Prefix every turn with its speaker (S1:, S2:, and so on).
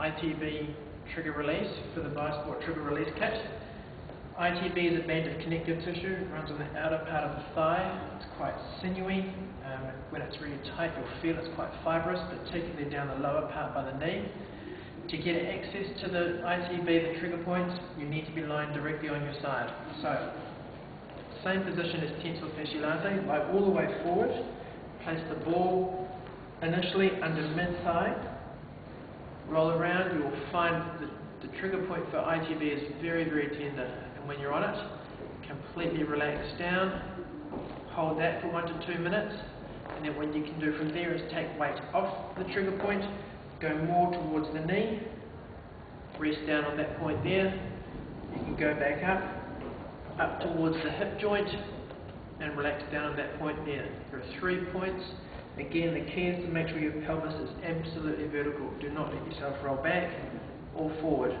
S1: ITB trigger release for the Biosport trigger release kit. ITB is a band of connective tissue, it runs on the outer part of the thigh, it's quite sinewy, um, when it's really tight you'll feel it's quite fibrous, particularly down the lower part by the knee. To get access to the ITB, the trigger points, you need to be lying directly on your side. So, same position as tensor fasciae latae, lie all the way forward, place the ball initially under mid-thigh, roll around, you will find the, the trigger point for ITB is very, very tender. And when you're on it, completely relax down, hold that for one to two minutes, and then what you can do from there is take weight off the trigger point, go more towards the knee, rest down on that point there, you can go back up, up towards the hip joint, and relax down on that point there. There are three points. Again, the key is to make sure your pelvis is absolutely vertical. Do not let yourself roll back or forward.